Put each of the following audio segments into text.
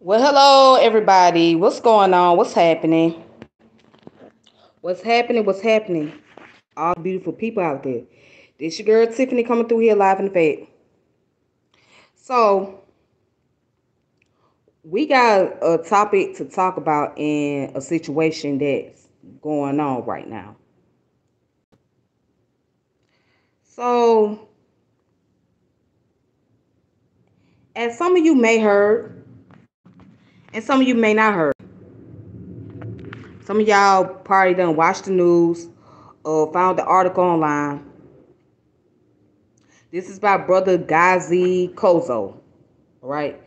Well, hello, everybody. What's going on? What's happening? What's happening? What's happening? All beautiful people out there. This your girl Tiffany coming through here live in the fed. So, we got a topic to talk about in a situation that's going on right now. So, as some of you may heard, and some of you may not heard. Some of y'all probably done watched the news or found the article online. This is by Brother Gazi Kodzo, right?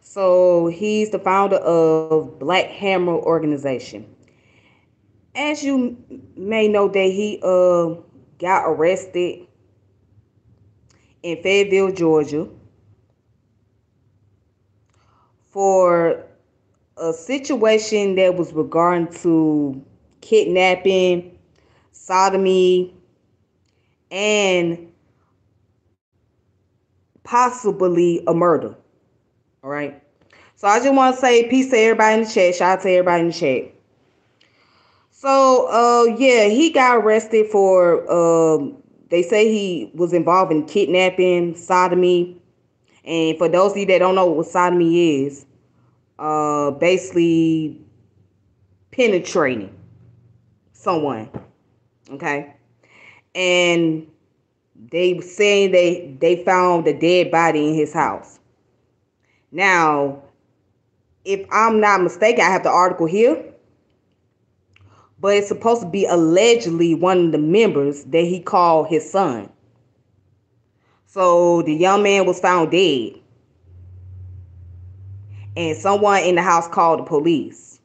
So he's the founder of Black Hammer Organization. As you may know, that he uh got arrested in Fayetteville, Georgia, for a situation that was regarding to kidnapping, sodomy, and possibly a murder. All right. So I just want to say peace to everybody in the chat. Shout out to everybody in the chat. So uh yeah, he got arrested for um they say he was involved in kidnapping, sodomy. And for those of you that don't know what sodomy is, uh basically penetrating someone okay? And they saying they they found a dead body in his house. Now if i'm not mistaken i have the article here but it's supposed to be allegedly one of the members that he called his son. So the young man was found dead and someone in the house called the police.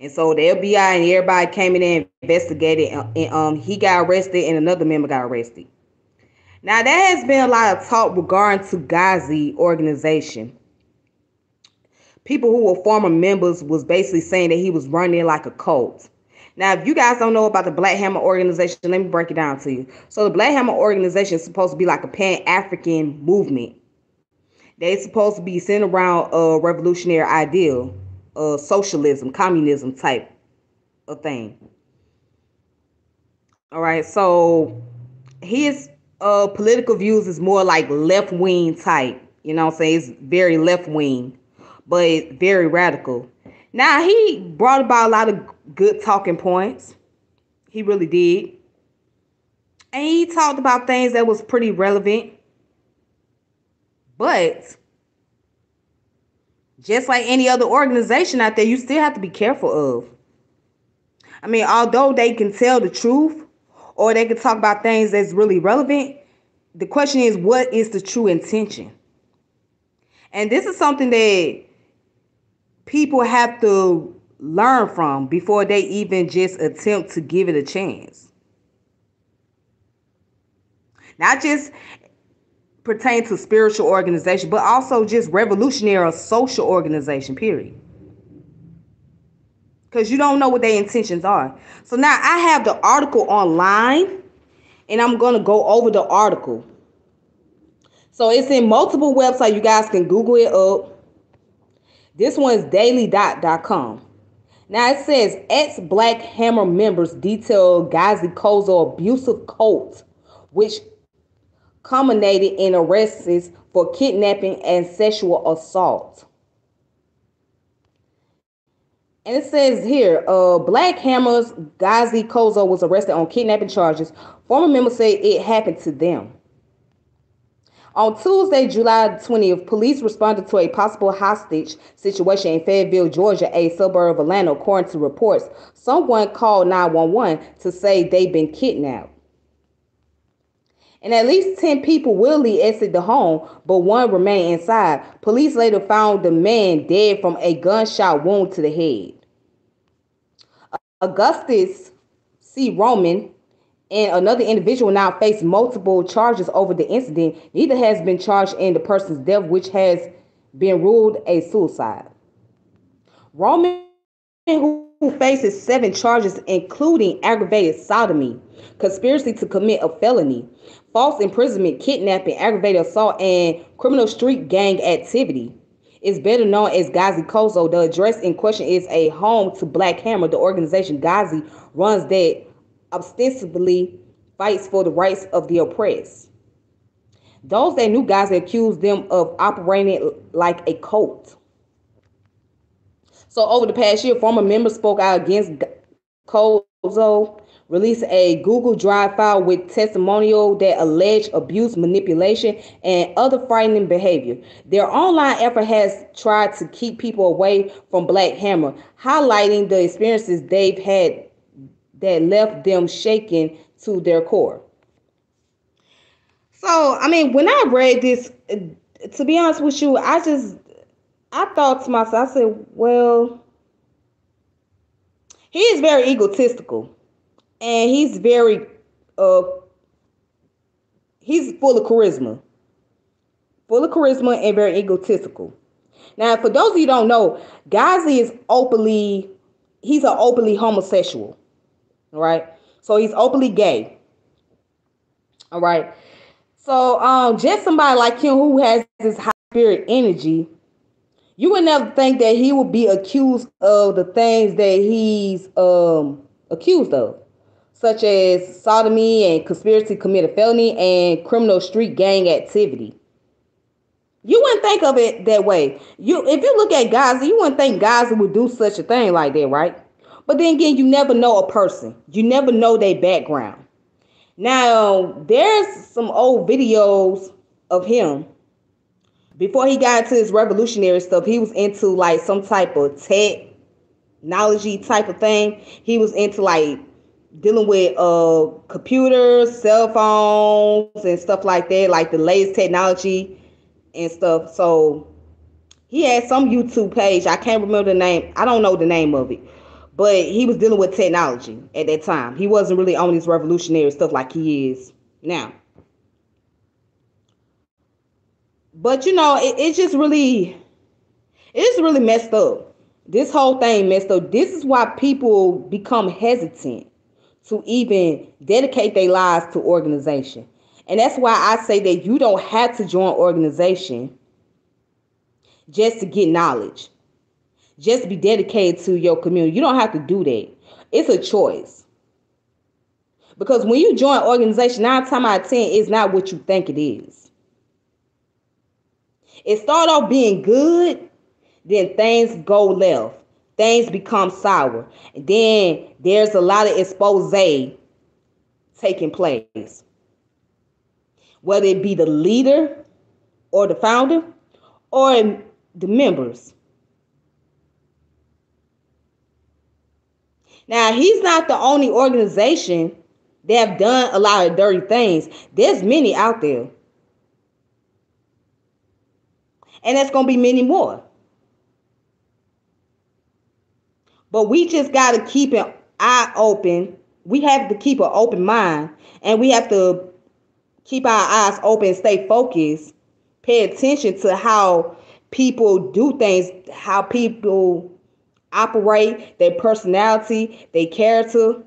And so the FBI and everybody came in and investigated, and, and um, he got arrested, and another member got arrested. Now there has been a lot of talk regarding to Gazi organization. People who were former members was basically saying that he was running like a cult. Now, if you guys don't know about the Black Hammer organization, let me break it down to you. So the Black Hammer organization is supposed to be like a pan-African movement they supposed to be centered around a revolutionary ideal, uh, socialism, communism type of thing. All right, so his uh political views is more like left wing type. You know, what I'm saying it's very left wing, but very radical. Now he brought about a lot of good talking points. He really did. And he talked about things that was pretty relevant but just like any other organization out there, you still have to be careful of. I mean, although they can tell the truth or they can talk about things that's really relevant, the question is what is the true intention? And this is something that people have to learn from before they even just attempt to give it a chance. Not just pertain to spiritual organization, but also just revolutionary or social organization, period. Because you don't know what their intentions are. So now I have the article online and I'm going to go over the article. So it's in multiple websites. You guys can Google it up. This one one's daily.com. Now it says ex Black Hammer members detail Gazi Kodzo abusive cult, which culminated in arrests for kidnapping and sexual assault. And it says here, uh, Black Hammers Gazi Kodzo was arrested on kidnapping charges. Former members say it happened to them. On Tuesday, July 20th, police responded to a possible hostage situation in Fayetteville, Georgia, a suburb of Atlanta, according to reports. Someone called 911 to say they'd been kidnapped and at least 10 people willingly exited the home, but one remained inside. Police later found the man dead from a gunshot wound to the head. Augustus C. Roman and another individual now face multiple charges over the incident. Neither has been charged in the person's death, which has been ruled a suicide. Roman, who faces seven charges, including aggravated sodomy, conspiracy to commit a felony, false imprisonment, kidnapping, aggravated assault, and criminal street gang activity, is better known as Gazi Kodzo. The address in question is a home to Black Hammer, the organization Gazi runs that ostensibly fights for the rights of the oppressed. Those that knew Gazi accused them of operating like a cult. So over the past year, former members spoke out against Kodzo, released a Google Drive file with testimonial that alleged abuse, manipulation, and other frightening behavior. Their online effort has tried to keep people away from Black Hammer, highlighting the experiences they've had that left them shaken to their core. So, I mean, when I read this, uh, to be honest with you, I just I thought to myself, I said, well, he is very egotistical and he's very uh he's full of charisma. Full of charisma and very egotistical. Now, for those of you don't know, Gazi is openly he's an openly homosexual. right? So he's openly gay. All right. So um just somebody like him who has this high spirit energy you would never think that he would be accused of the things that he's um, accused of, such as sodomy and conspiracy to commit a felony and criminal street gang activity. You wouldn't think of it that way. You, if you look at Gaza, you wouldn't think Gaza would do such a thing like that, right? But then again, you never know a person. You never know their background. Now, there's some old videos of him before he got into his revolutionary stuff, he was into like some type of technology type of thing. He was into like dealing with uh computers, cell phones, and stuff like that, like the latest technology and stuff. So he had some YouTube page. I can't remember the name. I don't know the name of it. But he was dealing with technology at that time. He wasn't really on his revolutionary stuff like he is now. But you know, it, it's just really, it's really messed up. This whole thing messed up. This is why people become hesitant to even dedicate their lives to organization. And that's why I say that you don't have to join organization just to get knowledge, just to be dedicated to your community. You don't have to do that. It's a choice. Because when you join organization, nine times out of ten, it's not what you think it is. It start off being good, then things go left. Things become sour. And then there's a lot of expose taking place. Whether it be the leader or the founder or the members. Now, he's not the only organization that have done a lot of dirty things. There's many out there. And that's going to be many more. But we just got to keep an eye open. We have to keep an open mind and we have to keep our eyes open, stay focused, pay attention to how people do things, how people operate, their personality, their character.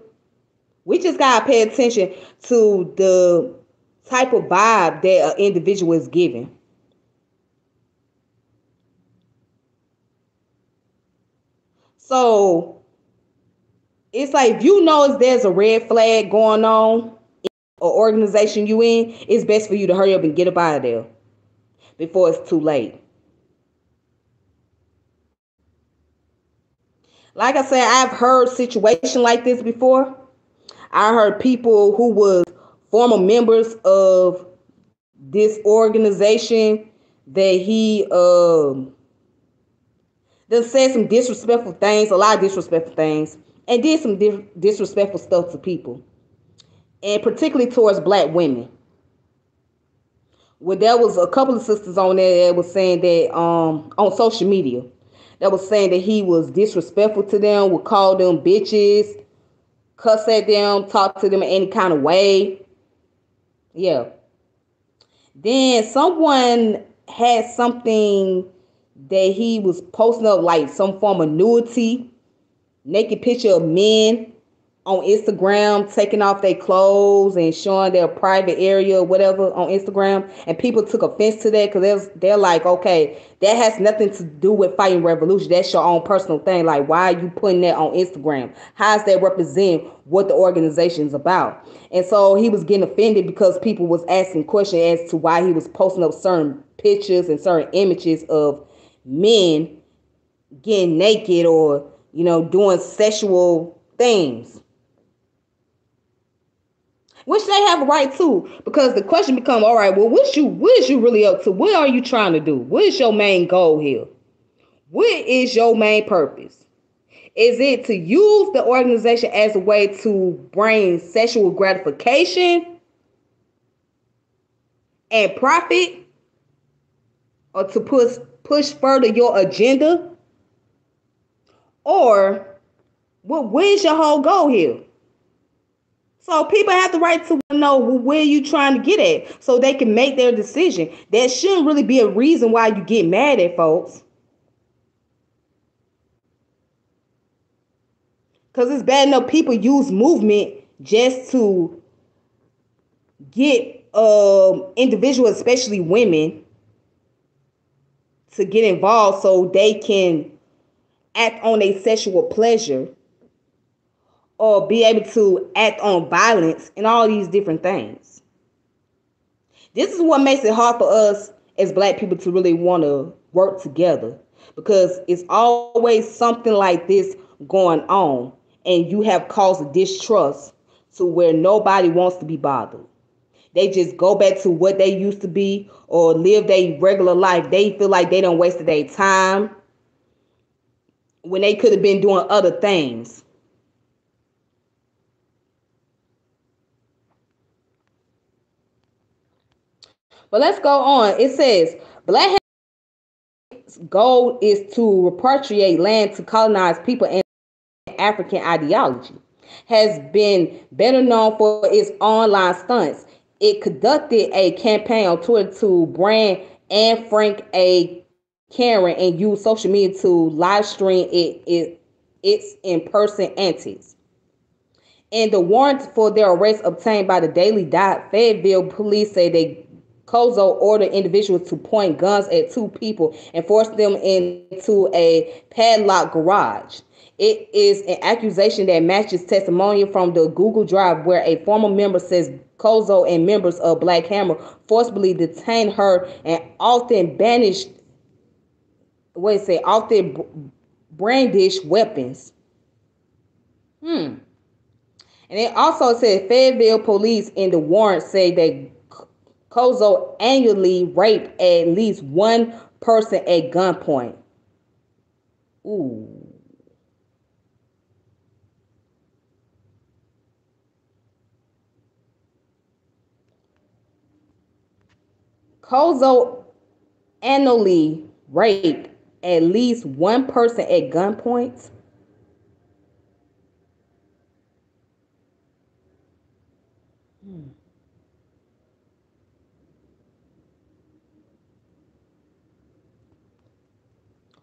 We just got to pay attention to the type of vibe that an individual is giving. So it's like if you know there's a red flag going on or organization you in, it's best for you to hurry up and get up out of there before it's too late. Like I said, I've heard situation like this before. I heard people who was former members of this organization that he um that said some disrespectful things, a lot of disrespectful things, and did some di- disrespectful stuff to people, and particularly towards black women. Well, there was a couple of sisters on there that was saying that um on social media that was saying that he was disrespectful to them, would call them bitches, cuss at them, talk to them in any kind of way. Yeah. Then someone had something that he was posting up like some form of nudity, naked picture of men on Instagram taking off their clothes and showing their private area or whatever on Instagram, and people took offense to that because they're, they're like, okay, that has nothing to do with fighting revolution. That's your own personal thing. Like, why are you putting that on Instagram? How does that represent what the organization's about? And so he was getting offended because people was asking questions as to why he was posting up certain pictures and certain images of men getting naked or you know doing sexual things. Which they have a right to because the question become all right well what you what is you really up to? What are you trying to do? What is your main goal here? What is your main purpose? Is it to use the organization as a way to bring sexual gratification and profit or to push push further your agenda or what where's your whole goal here so people have the right to know where you trying to get at so they can make their decision. That shouldn't really be a reason why you get mad at folks. Because it's bad enough people use movement just to get um, individuals, especially women, to get involved so they can act on a sexual pleasure or be able to act on violence and all these different things. This is what makes it hard for us as black people to really want to work together because it's always something like this going on and you have caused distrust to where nobody wants to be bothered. They just go back to what they used to be or live their regular life. They feel like they don't wasted their time when they could have been doing other things. But let's go on. It says Black goal is to repatriate land to colonize people and African ideology. Has been better known for its online stunts. It conducted a campaign on Twitter to brand Anne Frank a Karen and use social media to live stream it, it its in-person antics. And the warrant for their arrest obtained by the Daily Dot, Fayetteville police say they Kodzo ordered individuals to point guns at two people and force them into a padlock garage. It is an accusation that matches testimony from the Google Drive where a former member says Kodzo and members of Black Hammer forcibly detained her and often banished, what is it, often brandish weapons. Hmm. And it also said Fayetteville police in the warrant say that Kodzo annually raped at least one person at gunpoint. Ooh. Kodzo annually raped at least one person at gunpoint.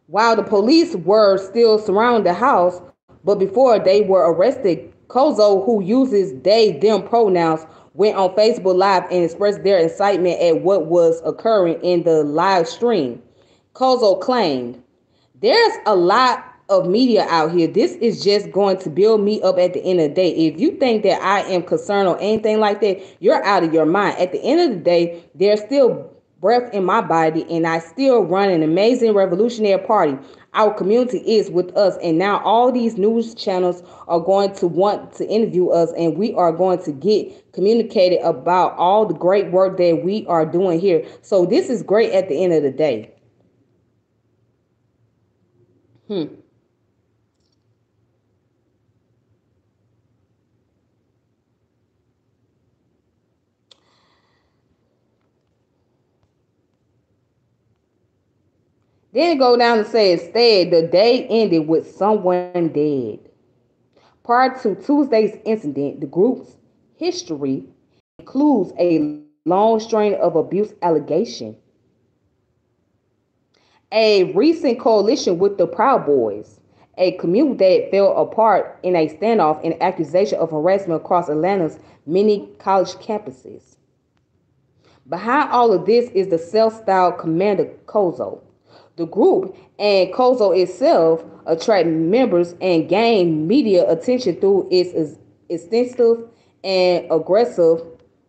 While the police were still surrounding the house, but before they were arrested, Kodzo, who uses they them pronouns, went on Facebook Live and expressed their excitement at what was occurring in the live stream. Kodzo claimed, There's a lot of media out here. This is just going to build me up at the end of the day. If you think that I am concerned or anything like that, you're out of your mind. At the end of the day, there's still breath in my body and I still run an amazing revolutionary party. Our community is with us, and now all these news channels are going to want to interview us, and we are going to get communicated about all the great work that we are doing here. So, this is great at the end of the day. Hmm. Then go down and say instead, the day ended with someone dead. Prior to Tuesday's incident, the group's history includes a long string of abuse allegations. A recent coalition with the Proud Boys, a commute that fell apart in a standoff and accusation of harassment across Atlanta's many college campuses. Behind all of this is the self-styled Commander Kodzo. The group and Kodzo itself attract members and gain media attention through its extensive and aggressive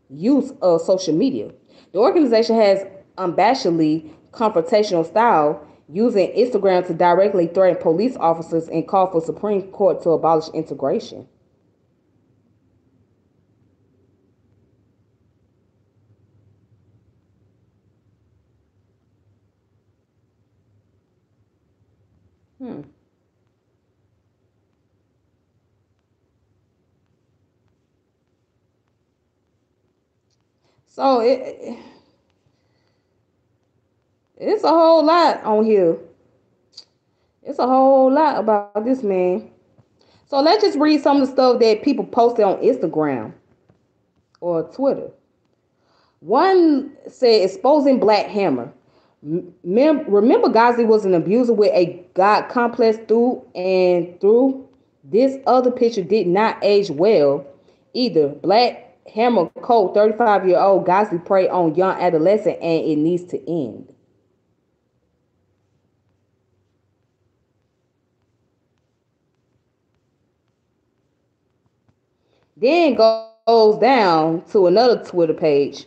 use of social media. The organization has unabashedly confrontational style, using Instagram to directly threaten police officers and call for Supreme Court to abolish integration. Hmm. So it it's a whole lot on here. It's a whole lot about this man. So let's just read some of the stuff that people posted on Instagram or Twitter. One said exposing Black Hammer. Mem- remember, Gazi was an abuser with a God complex through and through. This other picture did not age well either. Black Hammer Colt, 35 year old Gazi prey on young adolescent, and it needs to end. Then goes down to another Twitter page.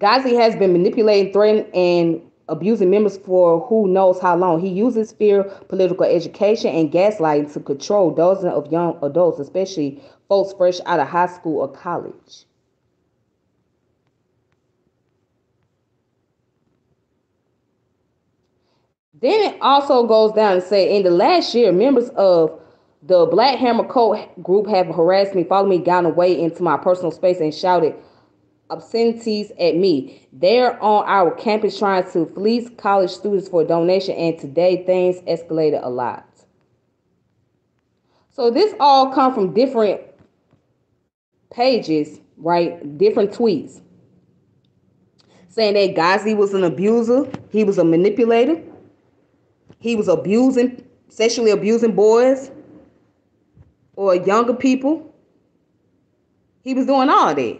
Gazi has been manipulating, threatening, and abusing members for who knows how long. He uses fear, political education, and gaslighting to control dozens of young adults, especially folks fresh out of high school or college. Then it also goes down and say in the last year, members of the Black Hammer Cult group have harassed me, followed me down away into my personal space, and shouted obscenities at me. They're on our campus trying to fleece college students for donation, and today things escalated a lot. So this all come from different pages, right? Different tweets. Saying that Gazi was an abuser, he was a manipulator, he was abusing, sexually abusing boys or younger people. He was doing all that.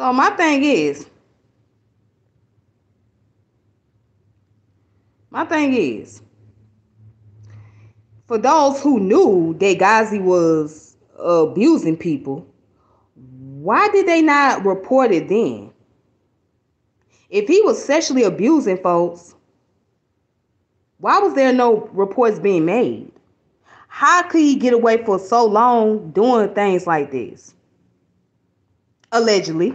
So my thing is, my thing is, for those who knew that Gazi was abusing people, why did they not report it then? If he was sexually abusing folks, why was there no reports being made? How could he get away for so long doing things like this? Allegedly.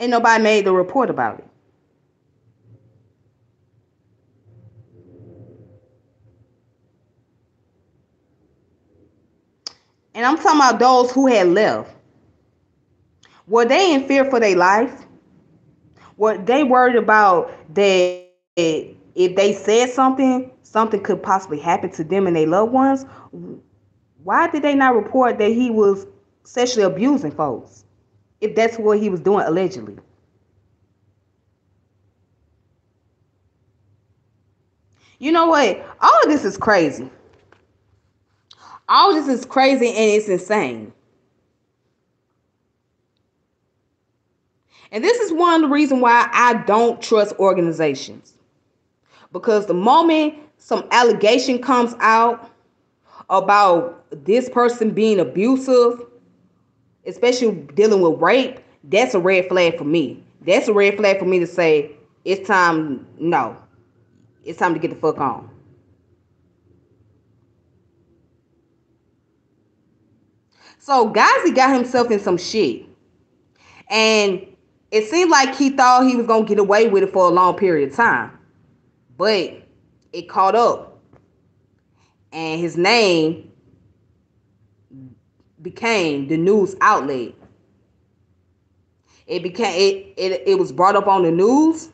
And nobody made the report about it. And I'm talking about those who had left. Were they in fear for their life? Were they worried about that if they said something, something could possibly happen to them and their loved ones? Why did they not report that he was sexually abusing folks? If that's what he was doing allegedly. You know what? All of this is crazy. All this is crazy and it's insane. And this is one of the reasons why I don't trust organizations. Because the moment some allegation comes out about this person being abusive, especially dealing with rape, that's a red flag for me. That's a red flag for me to say it's time, no, it's time to get the fuck on. So Gazi got himself in some shit. And it seemed like he thought he was gonna get away with it for a long period of time, but it caught up, and his name became the news outlet. It became it, it it was brought up on the news,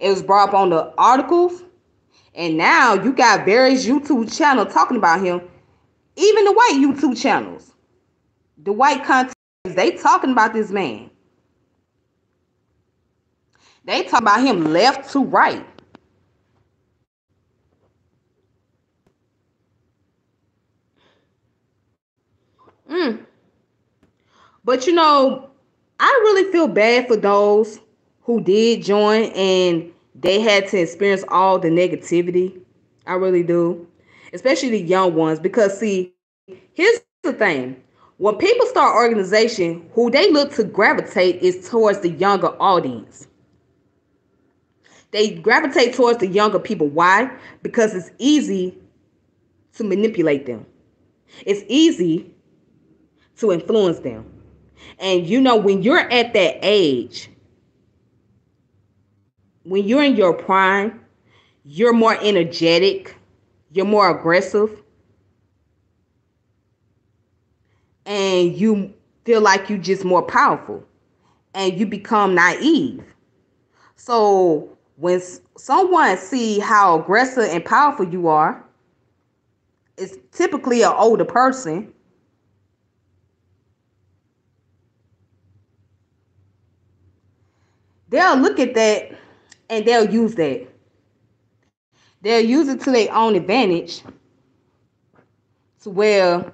it was brought up on the articles, and now you got various YouTube channels talking about him, even the white YouTube channels. the white content they talking about this man. They talk about him left to right. But you know, I really feel bad for those who did join and they had to experience all the negativity. I really do. Especially the young ones. Because see, here's the thing. When people start organization, who they look to gravitate is towards the younger audience. They gravitate towards the younger people. Why? Because it's easy to manipulate them. It's easy to influence them. And you know, when you're at that age, when you're in your prime, you're more energetic, you're more aggressive, and you feel like you're just more powerful and you become naive. So when someone see how aggressive and powerful you are, it's typically an older person. They'll look at that and they'll use that. They'll use it to their own advantage to where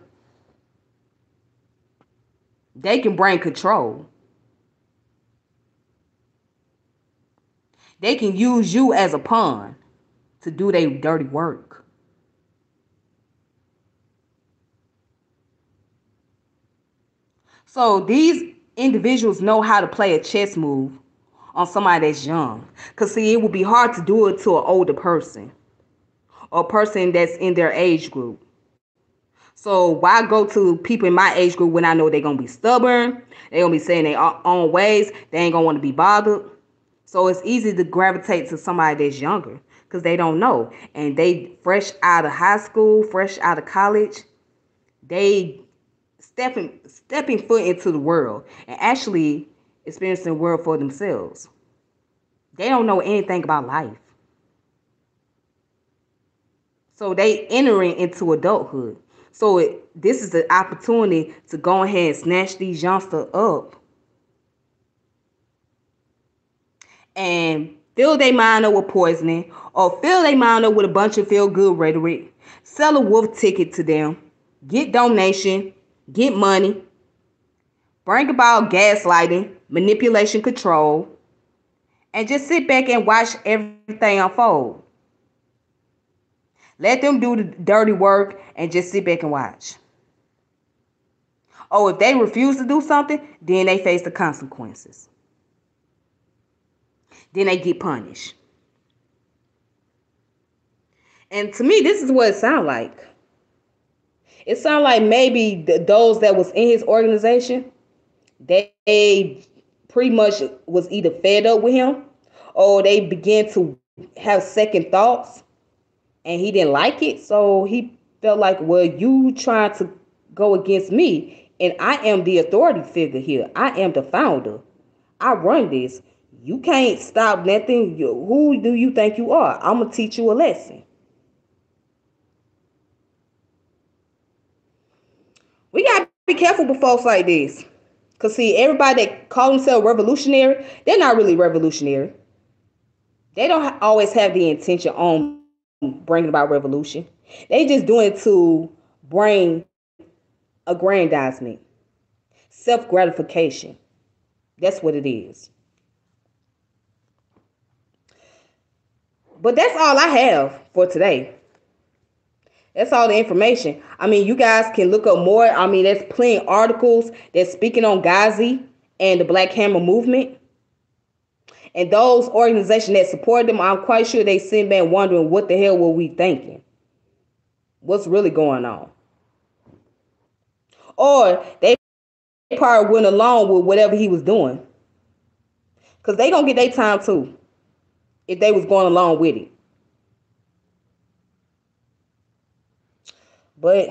they can bring control. They can use you as a pawn to do their dirty work. So these individuals know how to play a chess move on somebody that's young. Because, see, it would be hard to do it to an older person or a person that's in their age group. So why go to people in my age group when I know they're gonna be stubborn, they're gonna be saying their own ways, they ain't gonna want to be bothered. So it's easy to gravitate to somebody that's younger because they don't know. And they fresh out of high school, fresh out of college, they stepping stepping foot into the world and actually experiencing the world for themselves. They don't know anything about life. So they entering into adulthood. So it, this is the opportunity to go ahead and snatch these youngsters up and fill their mind up with poisoning or fill their mind up with a bunch of feel good rhetoric, sell a wolf ticket to them, get donation, get money, bring about gaslighting, manipulation, control, and just sit back and watch everything unfold. Let them do the dirty work and just sit back and watch. Oh, if they refuse to do something, then they face the consequences. Then they get punished. And to me, this is what it sounds like. It sounds like maybe the, those that was in his organization, they pretty much was either fed up with him or they began to have second thoughts and he didn't like it. So he felt like, well, you trying to go against me, and I am the authority figure here. I am the founder. I run this. You can't stop nothing. You, who do you think you are? I'm gonna teach you a lesson. We gotta be careful with folks like this. Cause see, everybody that call themselves revolutionary, they're not really revolutionary. They don't always have the intention on bringing about revolution. They just doing it to bring aggrandizement, self gratification. That's what it is. But that's all I have for today. That's all the information. I mean, you guys can look up more. I mean, there's plenty articles that's speaking on Gazi and the Black Hammer movement. And those organizations that support them, I'm quite sure they sit back wondering what the hell were we thinking? What's really going on? Or they probably went along with whatever he was doing. Because they gonna get their time too. If they was going along with it. But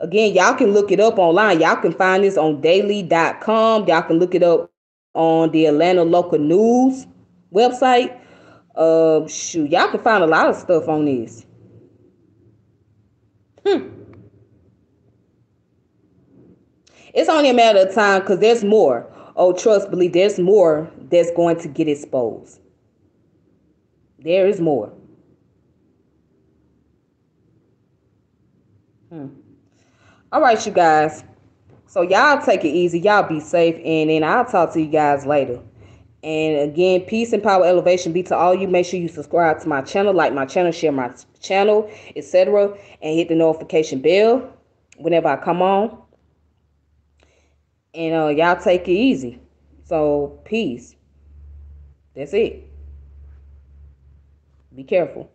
again, y'all can look it up online. Y'all can find this on daily.com. Y'all can look it up on the Atlanta local news website. Uh, shoot, y'all can find a lot of stuff on this. Hmm. It's only a matter of time because there's more. Oh, trust, believe there's more that's going to get exposed. There is more. All right, you guys. So y'all take it easy. Y'all be safe. And then I'll talk to you guys later. And again, peace and power elevation be to all you. Make sure you subscribe to my channel, like my channel, share my channel, etc. And hit the notification bell whenever I come on. And uh, y'all take it easy. So, peace. That's it. Be careful.